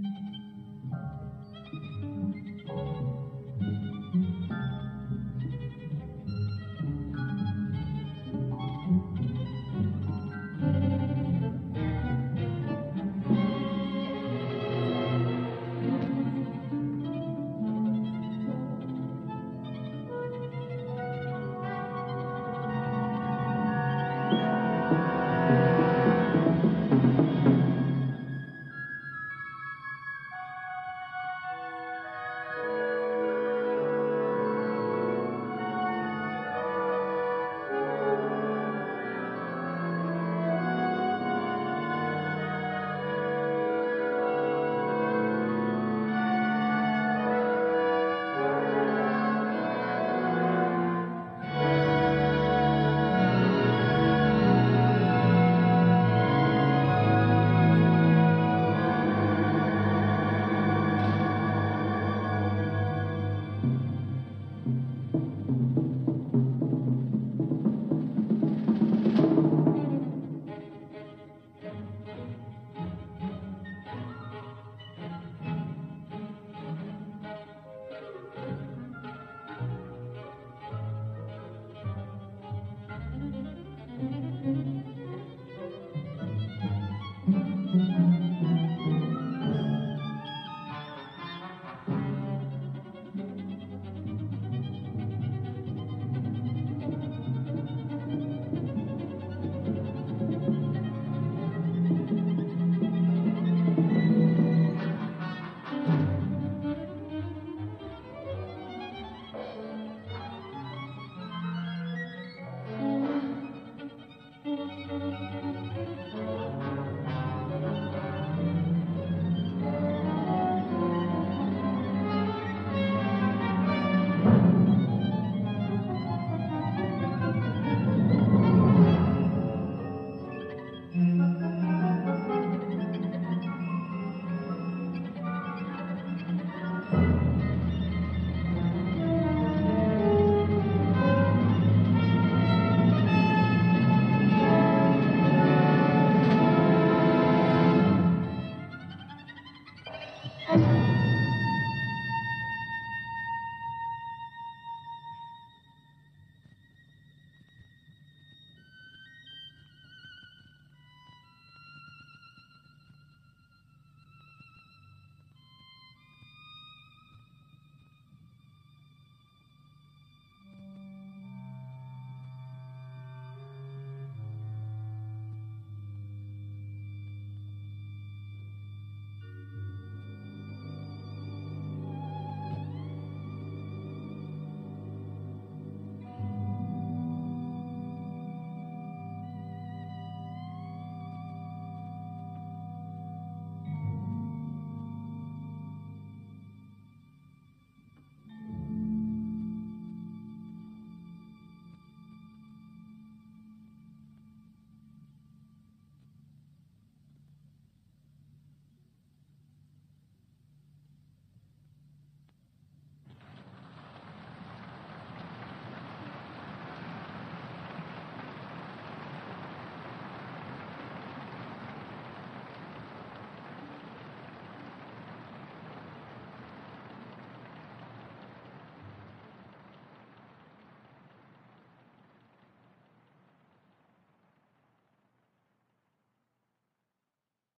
Mm-hmm.